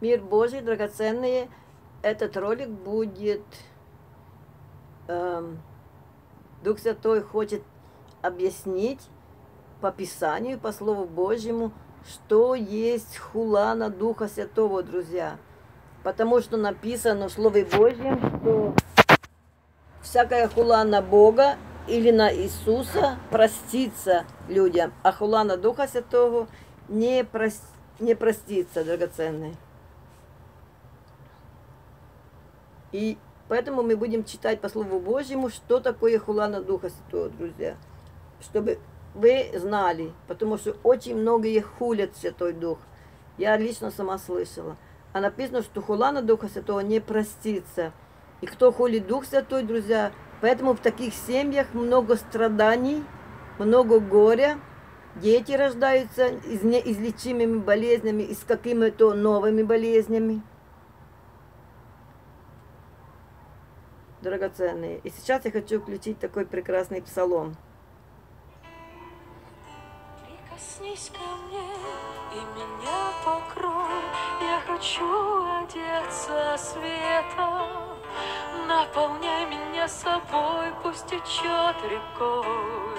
Мир Божий, драгоценные, этот ролик будет... Эм, Дух Святой хочет объяснить по Писанию, по Слову Божьему, что есть хулана Духа Святого, друзья. Потому что написано в Слове Божьем, что всякая хула на Бога или на Иисуса простится людям, а хула на Духа Святого не, прос... не простится, драгоценный. И поэтому мы будем читать по Слову Божьему, что такое хула на Духа Святого, друзья. Чтобы вы знали, потому что очень многие хулят Святой Дух. Я лично сама слышала. А написано, что хула на Духа Святого не простится. И кто хулит Дух Святой, друзья, поэтому в таких семьях много страданий, много горя, дети рождаются с неизлечимыми болезнями и с какими-то новыми болезнями. Драгоценные. И сейчас я хочу включить такой прекрасный псалом. Прикоснись ко мне и меня покрой, Я хочу одеться светом. Наполняй меня собой, пусть течет рекой.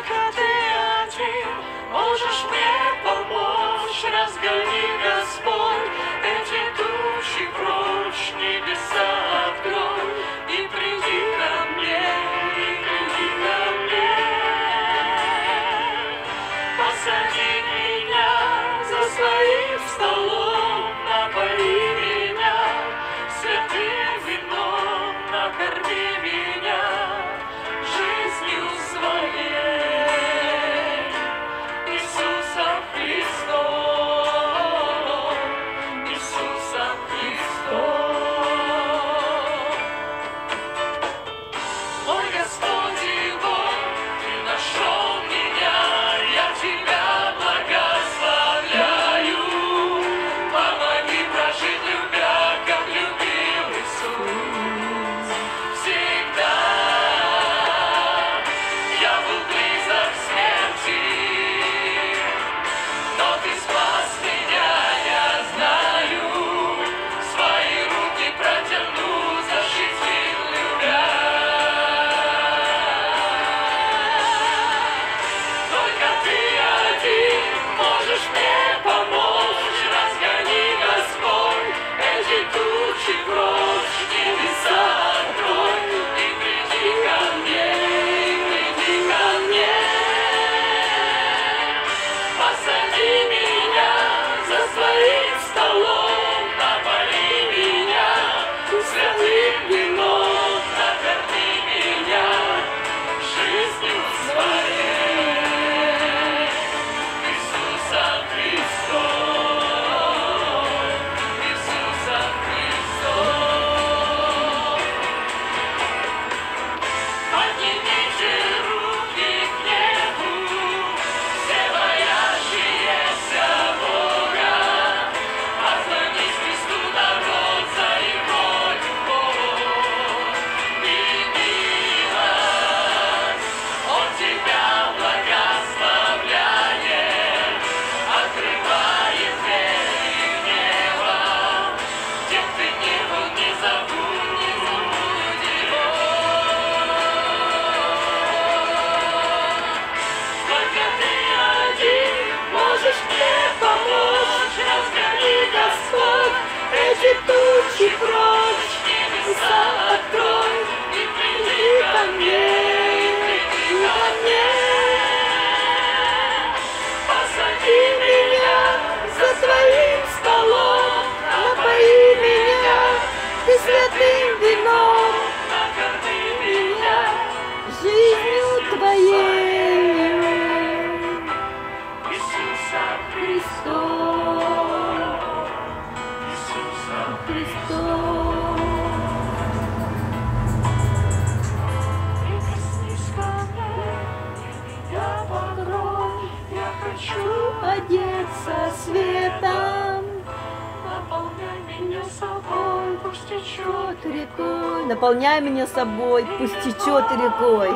Только ты один можешь мне помочь, разгони, Господь, эти тучи прочь, рекой. Наполняй меня собой, пусть течет рекой.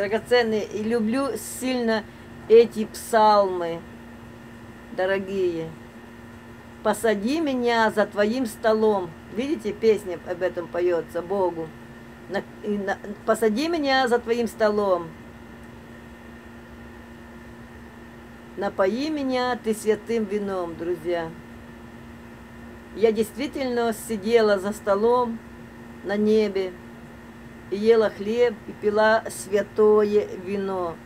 Драгоценные, и люблю сильно эти псалмы, дорогие. Посади меня за твоим столом. Видите, песня об этом поется Богу. Посади меня за твоим столом. Напои меня ты святым вином, друзья. Я действительно сидела за столом на небе, ела хлеб, и пила святое вино.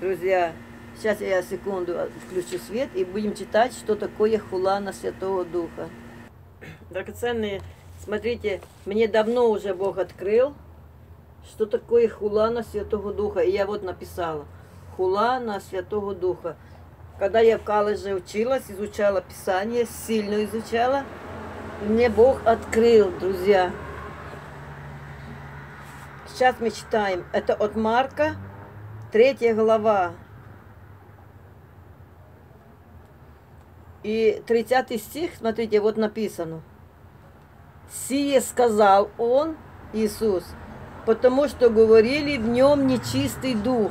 Друзья, сейчас я секунду включу свет, и будем читать, что такое хулана Святого Духа. Драгоценные, смотрите, мне давно уже Бог открыл, что такое хулана Святого Духа. И я вот написала, хулана Святого Духа. Когда я в колледже училась, изучала Писание, сильно изучала, мне Бог открыл, друзья, Сейчас мы читаем. Это от Марка, третья глава. И 30 стих, смотрите, вот написано. Сие сказал он, Иисус, потому что говорили в нем нечистый дух.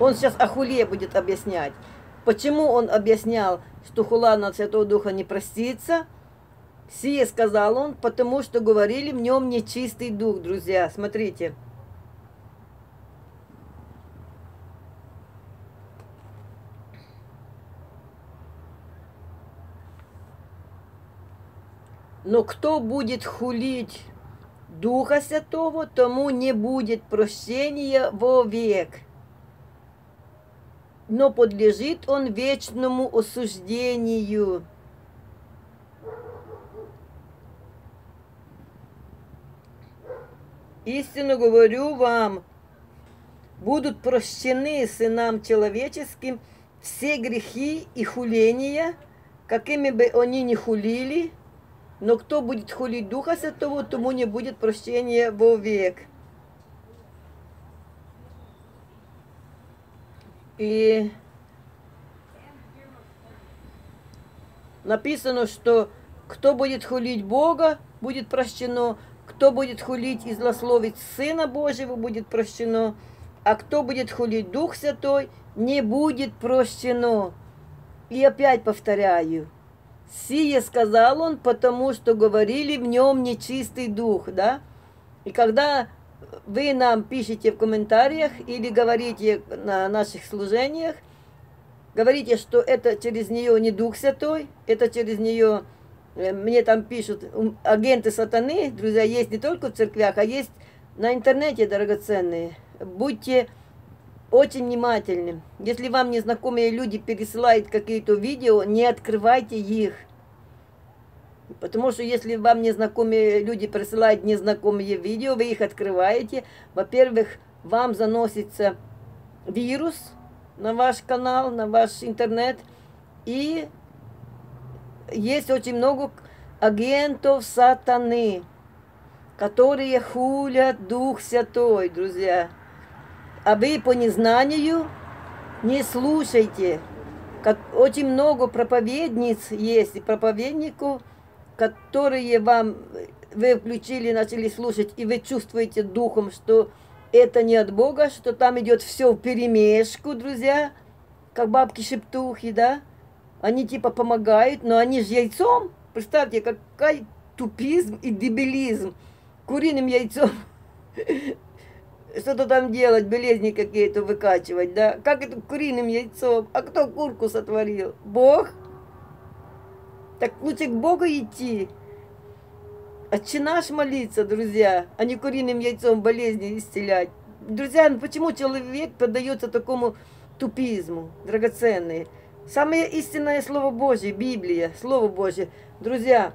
Он сейчас о хуле будет объяснять. Почему он объяснял, что хула на Святого Духа не простится – Сие сказал он, потому что говорили в нем нечистый дух, друзья. Смотрите. Но кто будет хулить Духа Святого, тому не будет прощения вовек. Но подлежит он вечному осуждению. Истинно говорю вам, будут прощены сынам человеческим все грехи и хуления, какими бы они ни хулили, но кто будет хулить Духа Святого, тому не будет прощения вовек. И написано, что кто будет хулить Бога, будет прощено, кто будет хулить и злословить Сына Божьего, будет прощено, а кто будет хулить Дух Святой, не будет прощено. И опять повторяю, сие сказал он, потому что говорили в нем нечистый дух, да? И когда вы нам пишете в комментариях или говорите на наших служениях, говорите, что это через нее не Дух Святой, это через нее мне там пишут, агенты сатаны, друзья, есть не только в церквях, а есть на интернете, драгоценные. Будьте очень внимательны. Если вам незнакомые люди пересылают какие-то видео, не открывайте их. Потому что если вам незнакомые люди присылают незнакомые видео, вы их открываете, во-первых, вам заносится вирус на ваш канал, на ваш интернет, и есть очень много агентов сатаны, которые хулят Дух Святой, друзья. А вы по незнанию не слушайте. Как очень много проповедниц есть и проповедников, которые вам вы включили, начали слушать, и вы чувствуете духом, что это не от Бога, что там идет все в перемешку, друзья, как бабки-шептухи, да? Они типа помогают, но они же яйцом. Представьте, какой тупизм и дебилизм. Куриным яйцом что-то там делать, болезни какие-то выкачивать, да? Как это куриным яйцом? А кто курку сотворил? Бог? Так лучше к Богу идти. Отче наш молиться, друзья, а не куриным яйцом болезни исцелять. Друзья, ну почему человек поддается такому тупизму, драгоценный? Самое истинное Слово Божье, Библия, Слово Божье. Друзья,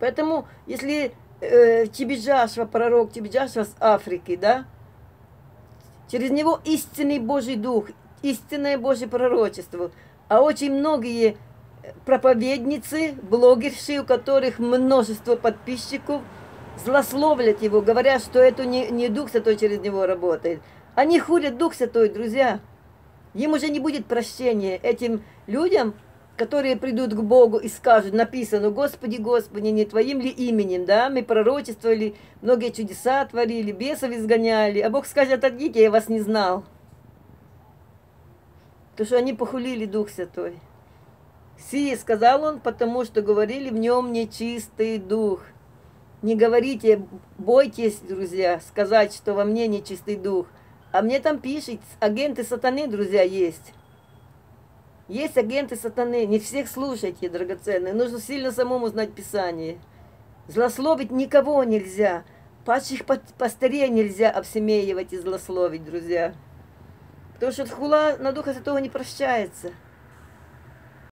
Поэтому, если э, Чебиджашва, пророк Чебиджашва с Африки, да, через него истинный Божий Дух, истинное Божье пророчество, а очень многие проповедницы, блогерши, у которых множество подписчиков, злословлят его, говорят, что это не, не Дух Святой через него работает. Они хулят Дух Святой, друзья. Им уже не будет прощения этим людям, которые придут к Богу и скажут, написано, Господи, Господи, не Твоим ли именем, да, мы пророчествовали, многие чудеса творили, бесов изгоняли, а Бог скажет, отойдите, я вас не знал. То, что они похулили Дух Святой. Сие сказал он, потому что говорили в нем нечистый дух. Не говорите, бойтесь, друзья, сказать, что во мне нечистый дух. А мне там пишет, агенты сатаны, друзья, есть. Есть агенты сатаны, не всех слушайте, драгоценные. Нужно сильно самому знать Писание. Злословить никого нельзя. Падших пастырей нельзя обсемеивать и злословить, друзья. Потому что хула на Духа Святого не прощается.